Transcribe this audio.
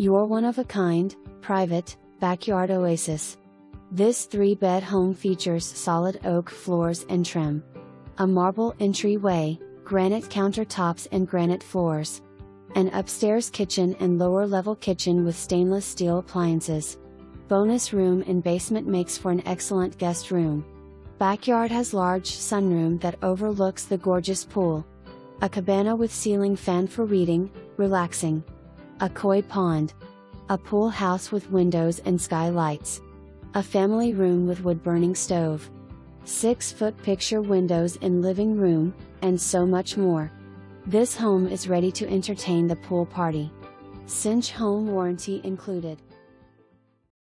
Your one of a kind, private, backyard oasis. This three bed home features solid oak floors and trim, a marble entryway, granite countertops and granite floors, an upstairs kitchen and lower level kitchen with stainless steel appliances. Bonus room and basement makes for an excellent guest room. Backyard has large sunroom that overlooks the gorgeous pool. A cabana with ceiling fan for reading, relaxing. A koi pond. A pool house with windows and skylights. A family room with wood burning stove. 6 foot picture windows in living room, and so much more. This home is ready to entertain the pool party. Cinch home warranty included.